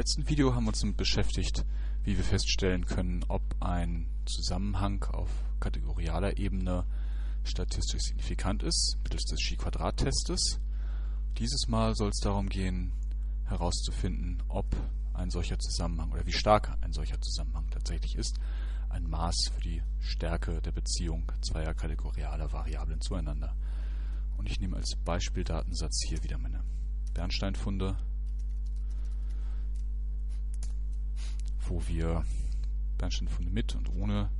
letzten Video haben wir uns damit beschäftigt, wie wir feststellen können, ob ein Zusammenhang auf kategorialer Ebene statistisch signifikant ist, mittels des Chi-Quadrat-Testes. Dieses Mal soll es darum gehen, herauszufinden, ob ein solcher Zusammenhang oder wie stark ein solcher Zusammenhang tatsächlich ist, ein Maß für die Stärke der Beziehung zweier kategorialer Variablen zueinander. Und ich nehme als Beispieldatensatz hier wieder meine Bernsteinfunde wo wir Bernsteinfunde mit und ohne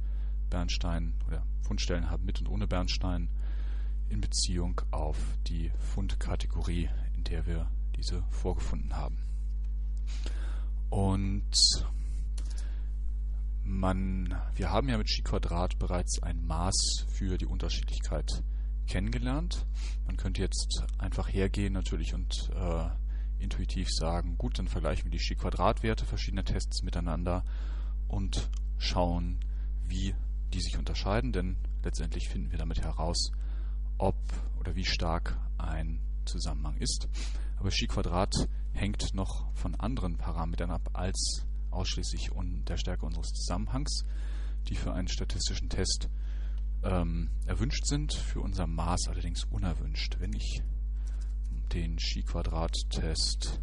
Bernstein oder Fundstellen haben mit und ohne Bernstein in Beziehung auf die Fundkategorie, in der wir diese vorgefunden haben. Und man, wir haben ja mit Chi-Quadrat bereits ein Maß für die Unterschiedlichkeit kennengelernt. Man könnte jetzt einfach hergehen natürlich und äh, intuitiv sagen, gut, dann vergleichen wir die Chi-Quadrat-Werte verschiedener Tests miteinander und schauen, wie die sich unterscheiden, denn letztendlich finden wir damit heraus, ob oder wie stark ein Zusammenhang ist. Aber Chi-Quadrat hängt noch von anderen Parametern ab als ausschließlich der Stärke unseres Zusammenhangs, die für einen statistischen Test ähm, erwünscht sind, für unser Maß allerdings unerwünscht. Wenn ich den Chi-Quadrat-Test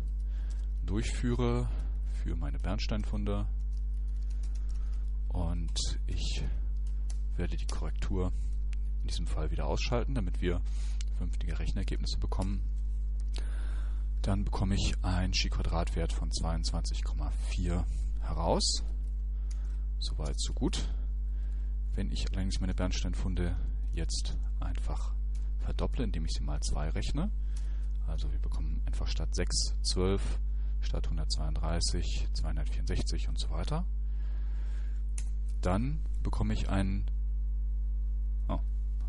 durchführe für meine Bernsteinfunde und ich werde die Korrektur in diesem Fall wieder ausschalten, damit wir vernünftige Rechenergebnisse bekommen. Dann bekomme ich einen Chi-Quadrat-Wert von 22,4 heraus. Soweit, so gut. Wenn ich allerdings meine Bernsteinfunde jetzt einfach verdopple, indem ich sie mal 2 rechne, also wir bekommen einfach statt 6 12, statt 132 264 und so weiter. Dann bekomme ich einen oh,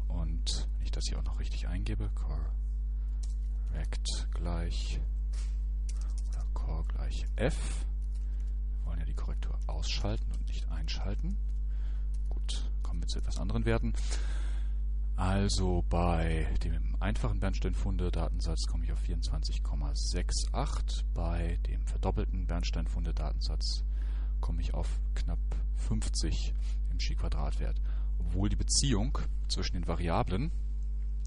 und wenn ich das hier auch noch richtig eingebe, correct gleich oder core gleich f. Wir wollen ja die Korrektur ausschalten und nicht einschalten. Gut, kommen wir zu etwas anderen Werten. Also bei dem einfachen Bernsteinfunde-Datensatz komme ich auf 24,68. Bei dem verdoppelten Bernsteinfunde-Datensatz komme ich auf knapp 50 im Chi-Quadratwert. Obwohl die Beziehung zwischen den Variablen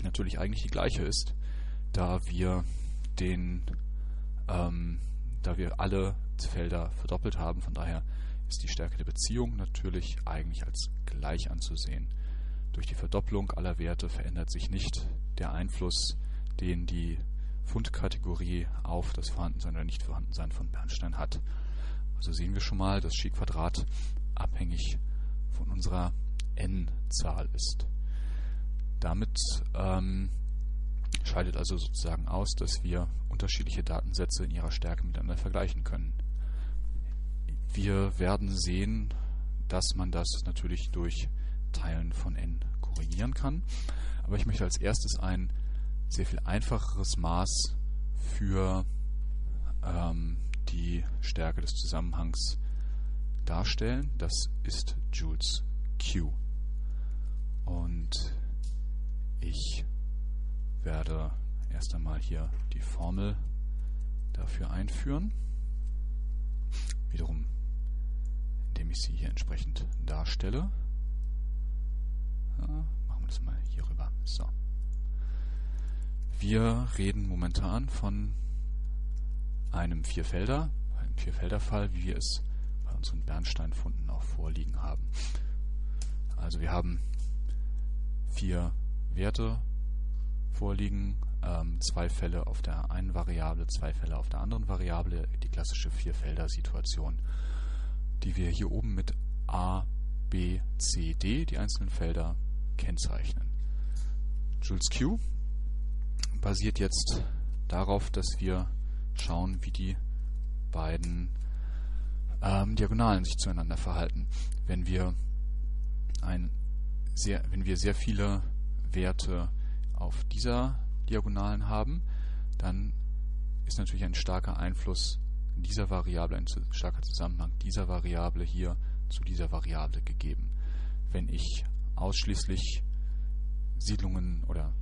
natürlich eigentlich die gleiche ist, da wir den, ähm, da wir alle Felder verdoppelt haben. Von daher ist die Stärke der Beziehung natürlich eigentlich als gleich anzusehen. Durch die Verdopplung aller Werte verändert sich nicht der Einfluss, den die Fundkategorie auf das Vorhandensein oder Nichtvorhandensein von Bernstein hat. Also sehen wir schon mal, dass Chi-Quadrat abhängig von unserer n-Zahl ist. Damit ähm, scheidet also sozusagen aus, dass wir unterschiedliche Datensätze in ihrer Stärke miteinander vergleichen können. Wir werden sehen, dass man das natürlich durch Teilen von n korrigieren kann. Aber ich möchte als erstes ein sehr viel einfacheres Maß für ähm, die Stärke des Zusammenhangs darstellen. Das ist Joules Q. Und ich werde erst einmal hier die Formel dafür einführen. Wiederum, indem ich sie hier entsprechend darstelle. Machen wir das mal hier rüber. So. Wir reden momentan von einem Vierfelder, einem Vierfelderfall, wie wir es bei unseren Bernsteinfunden auch vorliegen haben. Also wir haben vier Werte vorliegen, ähm, zwei Fälle auf der einen Variable, zwei Fälle auf der anderen Variable, die klassische Vierfelder-Situation, die wir hier oben mit A, B, C, D, die einzelnen Felder kennzeichnen. Jules Q basiert jetzt darauf, dass wir schauen, wie die beiden ähm, Diagonalen sich zueinander verhalten. Wenn wir ein sehr, wenn wir sehr viele Werte auf dieser Diagonalen haben, dann ist natürlich ein starker Einfluss dieser Variable, ein starker Zusammenhang dieser Variable hier zu dieser Variable gegeben. Wenn ich ausschließlich Siedlungen oder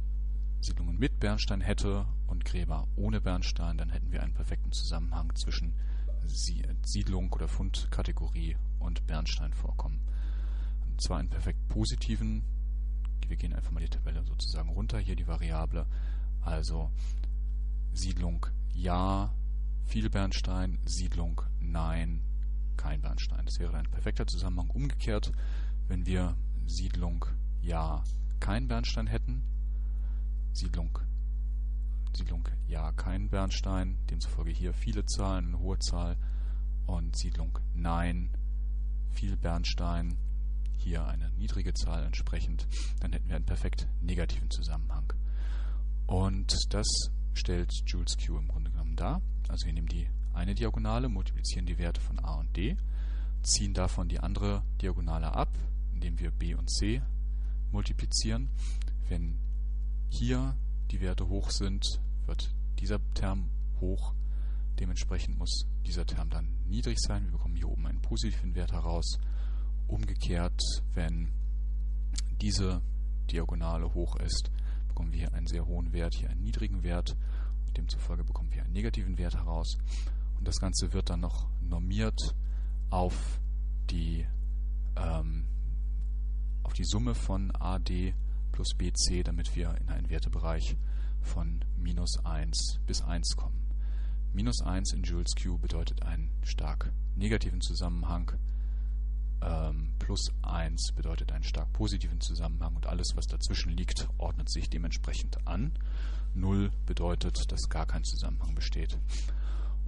Siedlungen mit Bernstein hätte und Gräber ohne Bernstein, dann hätten wir einen perfekten Zusammenhang zwischen Siedlung oder Fundkategorie und Bernstein vorkommen. Und zwar in perfekt positiven, wir gehen einfach mal die Tabelle sozusagen runter, hier die Variable, also Siedlung ja, viel Bernstein, Siedlung nein, kein Bernstein. Das wäre ein perfekter Zusammenhang. Umgekehrt, wenn wir Siedlung ja, kein Bernstein hätten, Siedlung Siedlung ja kein Bernstein, demzufolge hier viele Zahlen, eine hohe Zahl und Siedlung nein, viel Bernstein, hier eine niedrige Zahl entsprechend, dann hätten wir einen perfekt negativen Zusammenhang. Und das stellt Jules Q im Grunde genommen dar. Also wir nehmen die eine Diagonale, multiplizieren die Werte von a und d, ziehen davon die andere Diagonale ab, indem wir b und c multiplizieren. Wenn hier die Werte hoch sind, wird dieser Term hoch. Dementsprechend muss dieser Term dann niedrig sein. Wir bekommen hier oben einen positiven Wert heraus. Umgekehrt, wenn diese Diagonale hoch ist, bekommen wir hier einen sehr hohen Wert, hier einen niedrigen Wert. Und demzufolge bekommen wir einen negativen Wert heraus. Und das Ganze wird dann noch normiert auf die, ähm, auf die Summe von AD plus BC, damit wir in einen Wertebereich von minus 1 bis 1 kommen. Minus 1 in Joules Q bedeutet einen stark negativen Zusammenhang. Ähm, plus 1 bedeutet einen stark positiven Zusammenhang und alles, was dazwischen liegt, ordnet sich dementsprechend an. 0 bedeutet, dass gar kein Zusammenhang besteht.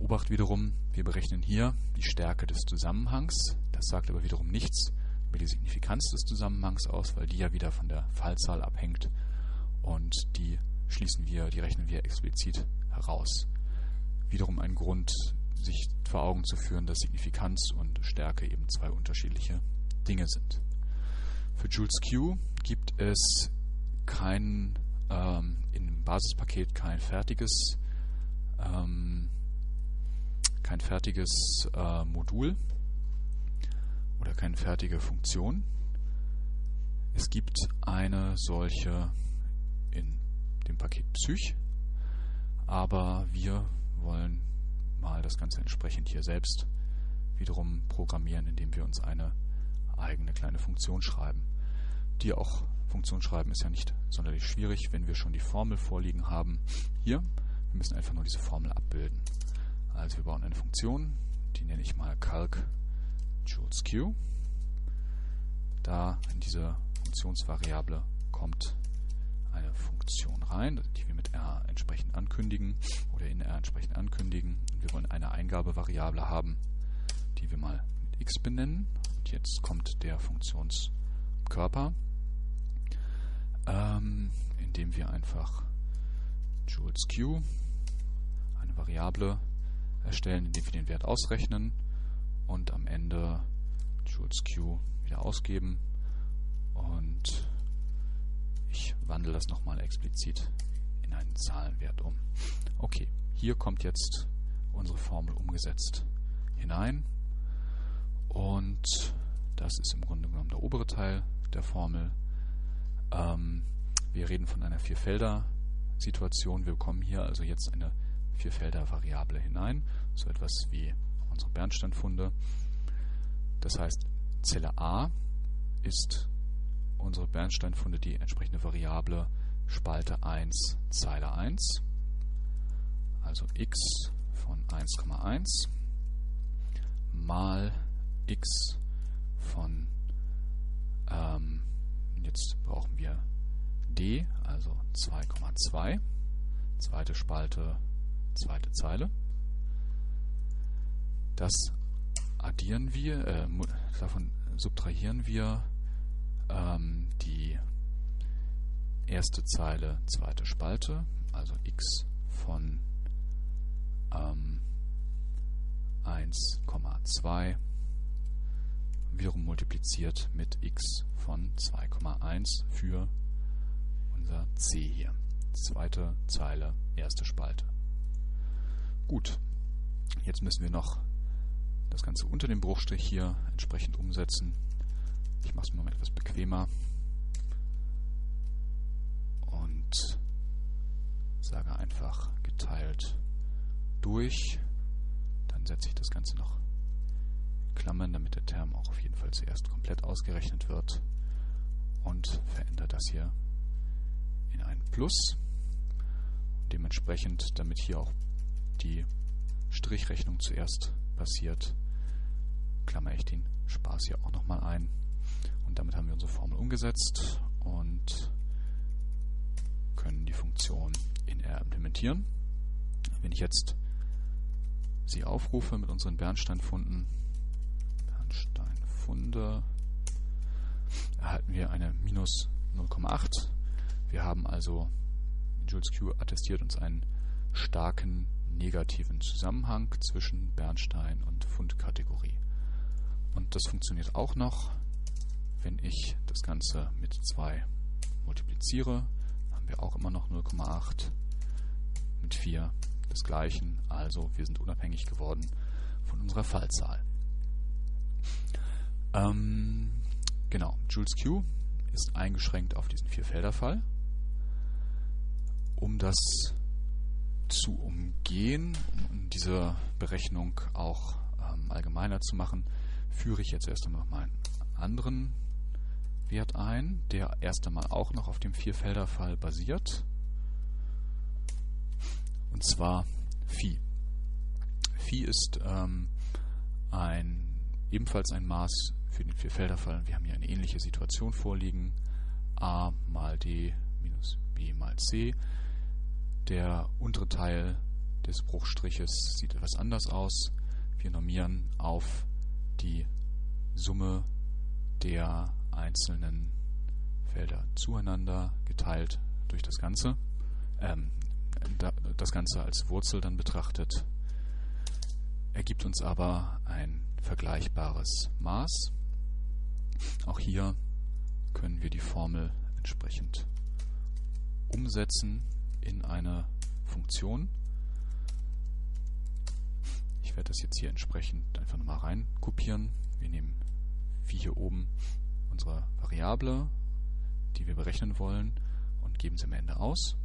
Obacht wiederum, wir berechnen hier die Stärke des Zusammenhangs. Das sagt aber wiederum nichts über die Signifikanz des Zusammenhangs aus, weil die ja wieder von der Fallzahl abhängt und die schließen wir, die rechnen wir explizit heraus. Wiederum ein Grund, sich vor Augen zu führen, dass Signifikanz und Stärke eben zwei unterschiedliche Dinge sind. Für Jules Q gibt es kein ähm, im Basispaket kein fertiges ähm, kein fertiges äh, Modul oder keine fertige Funktion. Es gibt eine solche in dem Paket Psych, aber wir wollen mal das Ganze entsprechend hier selbst wiederum programmieren, indem wir uns eine eigene kleine Funktion schreiben. Die auch Funktion schreiben ist ja nicht sonderlich schwierig, wenn wir schon die Formel vorliegen haben. Hier, wir müssen einfach nur diese Formel abbilden. Also wir bauen eine Funktion, die nenne ich mal calc Joules Q. Da in diese Funktionsvariable kommt eine Funktion rein, die wir mit R entsprechend ankündigen oder in R entsprechend ankündigen. Und wir wollen eine Eingabevariable haben, die wir mal mit x benennen. Und jetzt kommt der Funktionskörper, ähm, indem wir einfach Joules Q, eine Variable erstellen, indem wir den Wert ausrechnen und am Ende Joules Q wieder ausgeben und ich wandle das nochmal explizit in einen Zahlenwert um. Okay, hier kommt jetzt unsere Formel umgesetzt hinein. Und das ist im Grunde genommen der obere Teil der Formel. Ähm, wir reden von einer Vierfelder-Situation. Wir bekommen hier also jetzt eine Vierfelder-Variable hinein, so etwas wie unsere Bernsteinfunde. Das heißt, Zelle A ist unsere Bernsteinfunde die entsprechende Variable Spalte 1, Zeile 1, also x von 1,1 mal x von, ähm, jetzt brauchen wir d, also 2,2, zweite Spalte, zweite Zeile. Das addieren wir, äh, davon subtrahieren wir ähm, die erste Zeile, zweite Spalte, also x von ähm, 1,2 wiederum multipliziert mit x von 2,1 für unser c hier. Zweite Zeile, erste Spalte. Gut, jetzt müssen wir noch das Ganze unter dem Bruchstrich hier entsprechend umsetzen. Ich mache es mir mal etwas bequemer und sage einfach geteilt durch. Dann setze ich das Ganze noch in Klammern, damit der Term auch auf jeden Fall zuerst komplett ausgerechnet wird und verändere das hier in ein Plus. Und dementsprechend, damit hier auch die Strichrechnung zuerst passiert, klammer ich den Spaß hier auch nochmal ein. Und damit haben wir unsere Formel umgesetzt und können die Funktion in R implementieren. Wenn ich jetzt sie aufrufe mit unseren Bernsteinfunden, Bernsteinfunde, erhalten wir eine minus 0,8. Wir haben also, Jules Q attestiert uns einen starken negativen Zusammenhang zwischen Bernstein und Fundkategorie. Und das funktioniert auch noch, wenn ich das Ganze mit 2 multipliziere, haben wir auch immer noch 0,8 mit 4 desgleichen. Also wir sind unabhängig geworden von unserer Fallzahl. Ähm, genau, Jules Q ist eingeschränkt auf diesen Vierfelderfall. Um das zu umgehen, um diese Berechnung auch ähm, allgemeiner zu machen, führe ich jetzt erst einmal noch mal einen anderen Wert ein, der erst einmal auch noch auf dem Vierfelderfall basiert. Und zwar Phi. Phi ist ähm, ein, ebenfalls ein Maß für den Vierfelderfall. Wir haben hier eine ähnliche Situation vorliegen. a mal d minus b mal c. Der untere Teil des Bruchstriches sieht etwas anders aus. Wir normieren auf die Summe der einzelnen Felder zueinander geteilt durch das Ganze. Ähm, das Ganze als Wurzel dann betrachtet, ergibt uns aber ein vergleichbares Maß. Auch hier können wir die Formel entsprechend umsetzen in eine Funktion. Ich werde das jetzt hier entsprechend einfach nochmal rein kopieren. Wir nehmen wie hier oben unsere Variable, die wir berechnen wollen, und geben sie am Ende aus.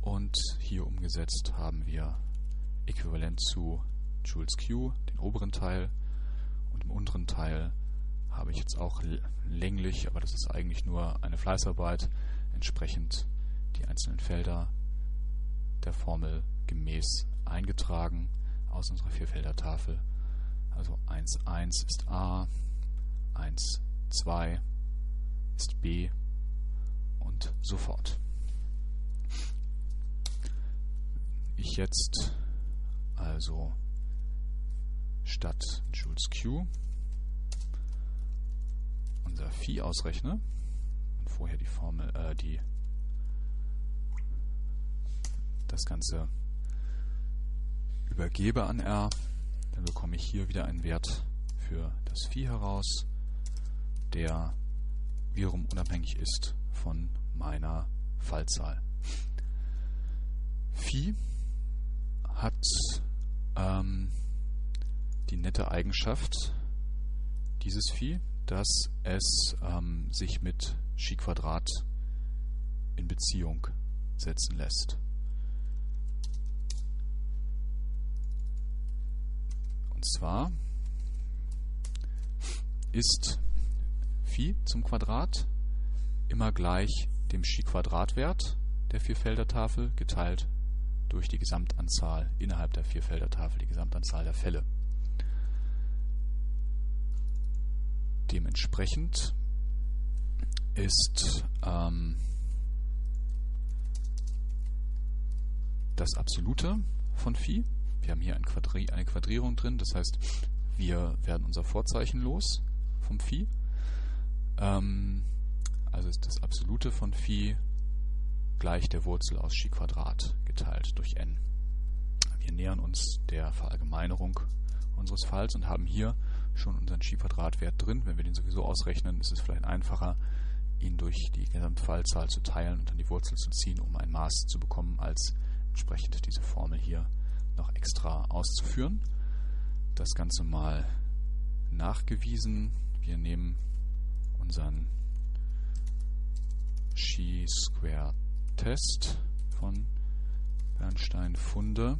Und hier umgesetzt haben wir äquivalent zu Joules Q, den oberen Teil, und im unteren Teil habe ich jetzt auch länglich, aber das ist eigentlich nur eine Fleißarbeit, entsprechend die einzelnen Felder der Formel gemäß eingetragen aus unserer Vierfelder-Tafel. Also 1,1 ist A, 1,2 ist B und so fort. Ich jetzt also statt Joules Q unser Phi ausrechne und vorher die Formel, äh, die das Ganze übergebe an R, dann bekomme ich hier wieder einen Wert für das Phi heraus, der wiederum unabhängig ist von meiner Fallzahl. Phi hat ähm, die nette Eigenschaft, dieses Phi, dass es ähm, sich mit Chi Quadrat in Beziehung setzen lässt. Und zwar ist Phi zum Quadrat immer gleich dem Chi-Quadratwert der Vierfelder-Tafel geteilt durch die Gesamtanzahl innerhalb der Vierfelder-Tafel, die Gesamtanzahl der Fälle. Dementsprechend ist ähm, das Absolute von Phi wir haben hier ein Quadri eine Quadrierung drin, das heißt, wir werden unser Vorzeichen los vom Phi. Ähm, also ist das Absolute von Phi gleich der Wurzel aus Chi Quadrat geteilt durch n. Wir nähern uns der Verallgemeinerung unseres Falls und haben hier schon unseren Chi Quadrat-Wert drin. Wenn wir den sowieso ausrechnen, ist es vielleicht einfacher, ihn durch die Gesamtfallzahl zu teilen und dann die Wurzel zu ziehen, um ein Maß zu bekommen, als entsprechend diese Formel hier noch extra auszuführen. Das Ganze mal nachgewiesen. Wir nehmen unseren Chi-Square Test von Bernstein Funde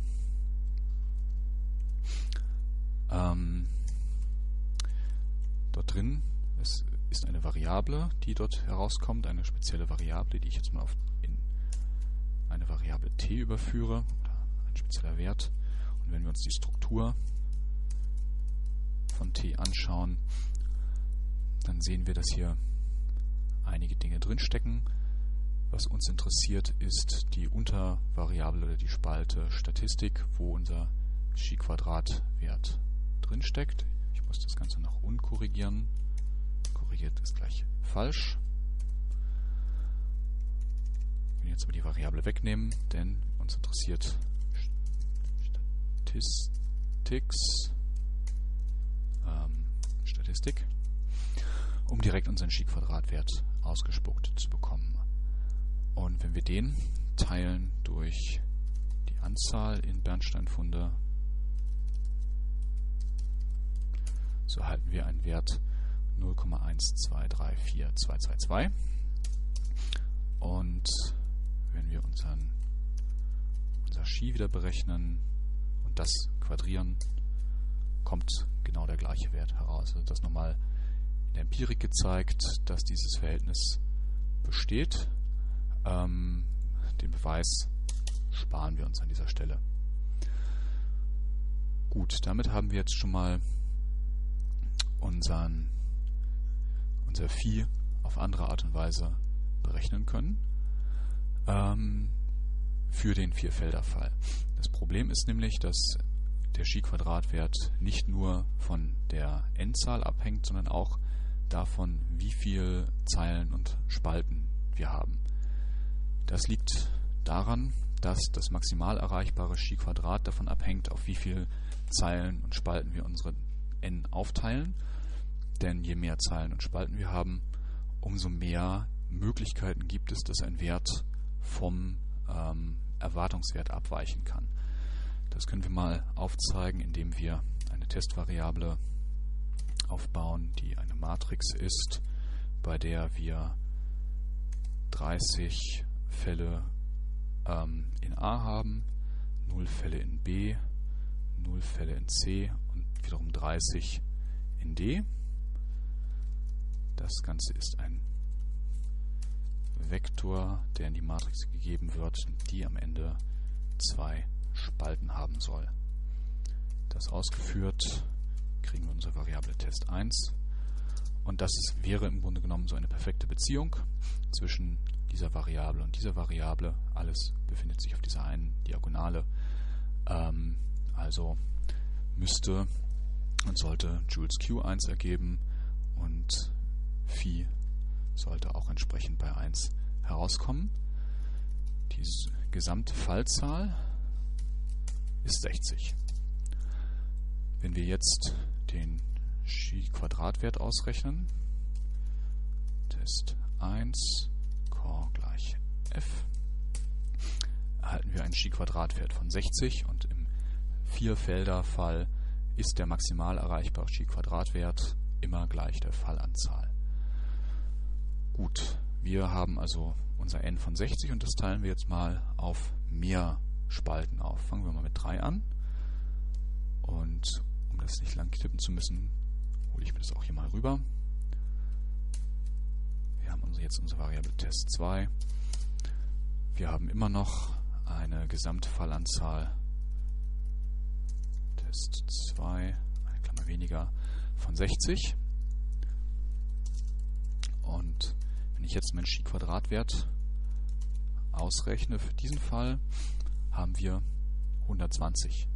Ähm, dort drin ist, ist eine Variable, die dort herauskommt, eine spezielle Variable, die ich jetzt mal auf in eine Variable t überführe, ein spezieller Wert. Und wenn wir uns die Struktur von t anschauen, dann sehen wir, dass hier einige Dinge drinstecken. Was uns interessiert, ist die Untervariable oder die Spalte Statistik, wo unser Chi-Quadrat-Wert drinsteckt. Ich muss das Ganze nach unten korrigieren. Korrigiert ist gleich falsch. Wir jetzt aber die Variable wegnehmen, denn uns interessiert Statistics, ähm, Statistik, um direkt unseren Chi-Quadrat-Wert ausgespuckt zu bekommen. Und wenn wir den teilen durch die Anzahl in Bernsteinfunde, so erhalten wir einen Wert 0,1234222. Und wenn wir unseren, unser Chi wieder berechnen und das quadrieren, kommt genau der gleiche Wert heraus. Also das nochmal in der Empirik gezeigt, dass dieses Verhältnis besteht. Ähm, den Beweis sparen wir uns an dieser Stelle. Gut, damit haben wir jetzt schon mal unseren, unser Vieh auf andere Art und Weise berechnen können ähm, für den Vierfelderfall. Das Problem ist nämlich, dass der Chi-Quadratwert nicht nur von der N-Zahl abhängt, sondern auch davon, wie viele Zeilen und Spalten wir haben. Das liegt daran, dass das maximal erreichbare Chi-Quadrat davon abhängt, auf wie viele Zeilen und Spalten wir unsere n aufteilen. Denn je mehr Zeilen und Spalten wir haben, umso mehr Möglichkeiten gibt es, dass ein Wert vom ähm, Erwartungswert abweichen kann. Das können wir mal aufzeigen, indem wir eine Testvariable aufbauen, die eine Matrix ist, bei der wir 30 Fälle ähm, in A haben, 0 Fälle in B, 0 Fälle in C und wiederum 30 in D. Das Ganze ist ein Vektor, der in die Matrix gegeben wird, die am Ende zwei Spalten haben soll. Das ausgeführt kriegen wir unsere Variable Test 1. Und das ist, wäre im Grunde genommen so eine perfekte Beziehung zwischen dieser Variable und dieser Variable. Alles befindet sich auf dieser einen Diagonale. Ähm, also müsste und sollte Jules Q1 ergeben und Phi sollte auch entsprechend bei 1 herauskommen. Die gesamte Fallzahl ist 60. Wenn wir jetzt den Chi-Quadratwert ausrechnen, Test 1, Core gleich f, erhalten wir einen Chi-Quadratwert von 60 und im Vierfelder-Fall ist der maximal erreichbare Chi-Quadratwert immer gleich der Fallanzahl. Gut, wir haben also unser n von 60 und das teilen wir jetzt mal auf mehr Spalten auf. Fangen wir mal mit 3 an. Und um das nicht lang tippen zu müssen, hole ich mir das auch hier mal rüber. Wir haben jetzt unsere Variable Test 2. Wir haben immer noch eine Gesamtfallanzahl Test 2, eine Klammer weniger, von 60. Und wenn ich jetzt meinen Chi-Quadratwert ausrechne für diesen Fall, haben wir 120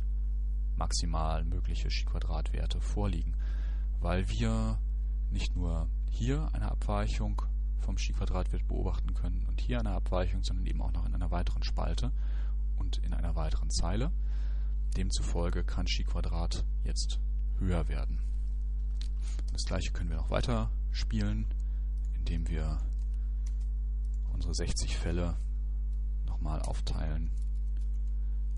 maximal mögliche Chi-Quadratwerte vorliegen, weil wir nicht nur hier eine Abweichung vom Chi-Quadratwert beobachten können und hier eine Abweichung, sondern eben auch noch in einer weiteren Spalte und in einer weiteren Zeile. Demzufolge kann Chi-Quadrat jetzt höher werden. Das gleiche können wir noch weiter spielen, indem wir unsere 60 Fälle nochmal aufteilen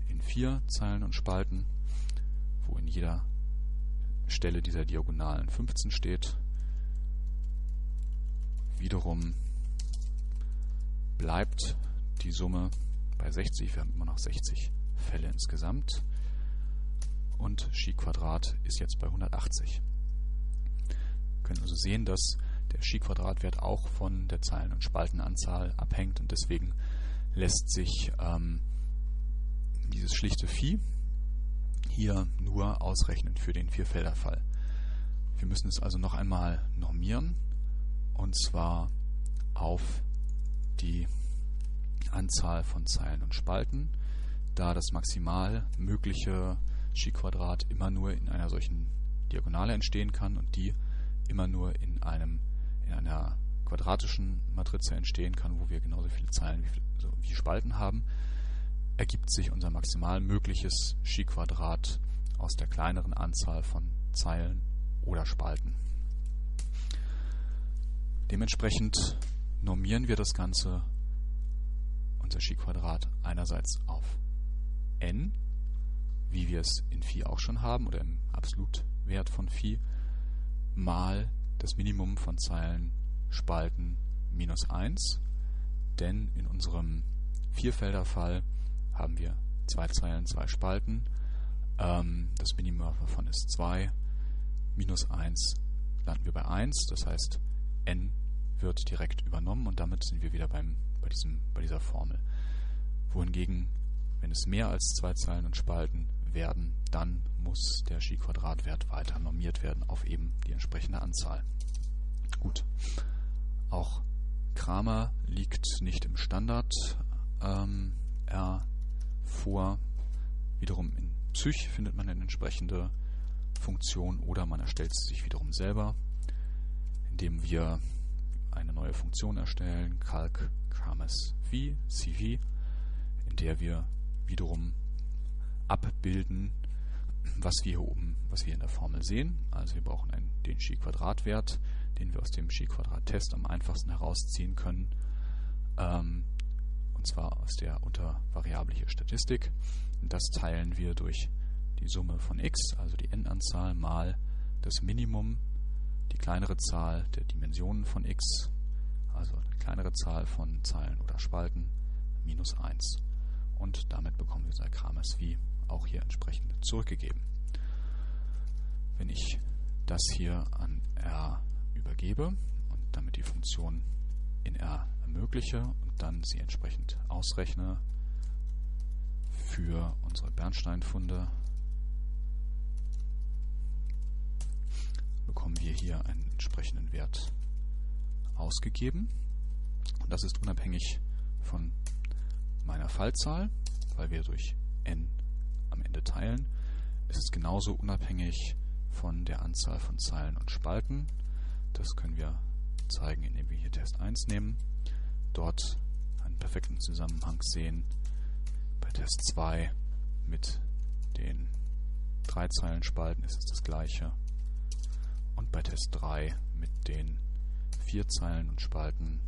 in vier Zeilen und Spalten, wo in jeder Stelle dieser Diagonalen 15 steht. Wiederum bleibt die Summe bei 60. Wir haben immer noch 60 Fälle insgesamt. und Chi-Quadrat ist jetzt bei 180. Wir können also sehen, dass Chi-Quadrat-Wert auch von der Zeilen- und Spaltenanzahl abhängt und deswegen lässt sich ähm, dieses schlichte Phi hier nur ausrechnen für den Vierfelderfall. Wir müssen es also noch einmal normieren und zwar auf die Anzahl von Zeilen und Spalten, da das maximal mögliche Chi-Quadrat immer nur in einer solchen Diagonale entstehen kann und die immer nur in einem in einer quadratischen Matrize entstehen kann, wo wir genauso viele Zeilen wie, so, wie Spalten haben, ergibt sich unser maximal mögliches Chi-Quadrat aus der kleineren Anzahl von Zeilen oder Spalten. Dementsprechend normieren wir das Ganze, unser Chi-Quadrat, einerseits auf n, wie wir es in Phi auch schon haben, oder im Absolutwert von Phi, mal das Minimum von Zeilen, Spalten minus 1, denn in unserem Vierfelderfall haben wir zwei Zeilen, zwei Spalten. Ähm, das Minimum davon ist 2. Minus 1 landen wir bei 1. Das heißt, n wird direkt übernommen und damit sind wir wieder beim, bei, diesem, bei dieser Formel. Wohingegen, wenn es mehr als zwei Zeilen und Spalten werden, dann muss der Chi-Quadratwert weiter normiert werden auf eben die entsprechende Anzahl. Gut. Auch Kramer liegt nicht im Standard ähm, R vor. Wiederum in Psych findet man eine entsprechende Funktion oder man erstellt sie sich wiederum selber, indem wir eine neue Funktion erstellen, calc Kramers v, cv, in der wir wiederum abbilden, was wir hier oben, was wir in der Formel sehen. Also wir brauchen einen, den Chi-Quadrat-Wert, den wir aus dem Chi-Quadrat-Test am einfachsten herausziehen können. Ähm, und zwar aus der Untervariable hier Statistik. Das teilen wir durch die Summe von x, also die n-Anzahl, mal das Minimum, die kleinere Zahl der Dimensionen von x, also eine kleinere Zahl von Zeilen oder Spalten, minus 1. Und damit bekommen wir unser Kramers wie auch hier entsprechend zurückgegeben. Wenn ich das hier an R übergebe und damit die Funktion in R ermögliche und dann sie entsprechend ausrechne für unsere Bernsteinfunde, bekommen wir hier einen entsprechenden Wert ausgegeben. Und das ist unabhängig von meiner Fallzahl, weil wir durch n Ende teilen. Es ist genauso unabhängig von der Anzahl von Zeilen und Spalten. Das können wir zeigen, indem wir hier Test 1 nehmen. Dort einen perfekten Zusammenhang sehen. Bei Test 2 mit den drei Zeilen Spalten ist es das gleiche. Und bei Test 3 mit den vier Zeilen und Spalten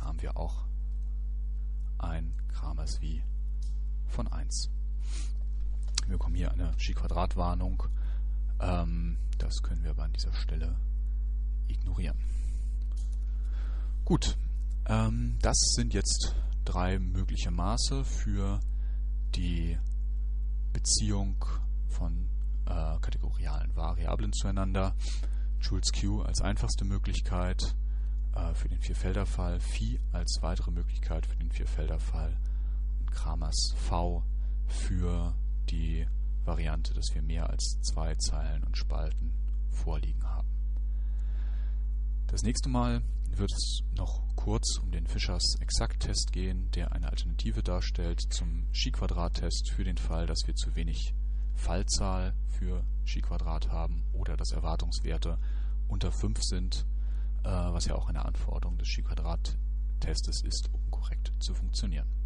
haben wir auch ein Kramers wie von 1. Wir bekommen hier eine Chi-Quadrat-Warnung. Ähm, das können wir aber an dieser Stelle ignorieren. Gut, ähm, das sind jetzt drei mögliche Maße für die Beziehung von äh, kategorialen Variablen zueinander. Jules Q als einfachste Möglichkeit äh, für den Vierfelderfall, Phi als weitere Möglichkeit für den Vierfelderfall und Kramers V für die Variante, dass wir mehr als zwei Zeilen und Spalten vorliegen haben. Das nächste Mal wird es noch kurz um den Fischers Exakt-Test gehen, der eine Alternative darstellt zum Chi-Quadrat-Test für den Fall, dass wir zu wenig Fallzahl für Chi-Quadrat haben oder dass Erwartungswerte unter 5 sind, äh, was ja auch eine Anforderung des Chi-Quadrat-Testes ist, um korrekt zu funktionieren.